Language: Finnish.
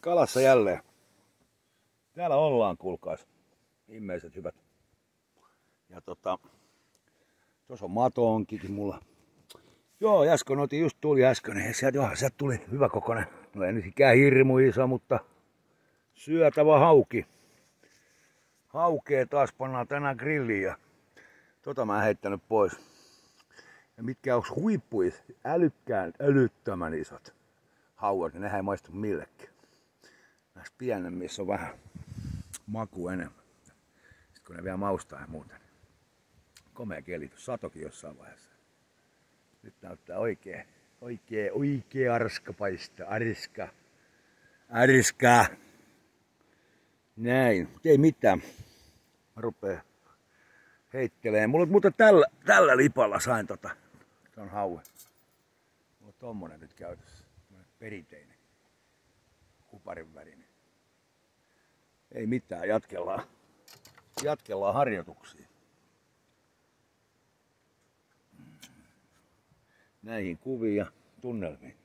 kalassa jälleen. Täällä ollaan, kuulkaas. Ihmeiset hyvät. Ja tota, tuossa on mato onkin mulla. Joo, äsken otin, just tuli äsken. Ja sieltä, joo, sieltä tuli hyvä kokonen. No ei nyt ikään hirmu iso, mutta syötävä hauki. Haukee taas pannaan tänään grilliin ja tota mä en heittänyt pois. Ja mitkä onks huippuis, älykkään, älyttömän isot hauat, niin nehän ei maistu millekään. Näissä pienemmissä on vähän maku enemmän. Sitten kun ne vielä maustaa ja muuten. Komea kelitys, satokin jossain vaiheessa. Nyt näyttää oikein, oikein, oikein arska paista, arska, arska. Näin, ei mitään. Mä rupeen heittelee. Mulla, mutta tällä, tällä lipalla sain tota, se on haue. Mulla on tommonen nyt käytössä, perinteinen, kuparin värinen. Ei mitään, jatkellaan, jatkellaan harjoituksia. Näihin kuviin ja tunnelmiin.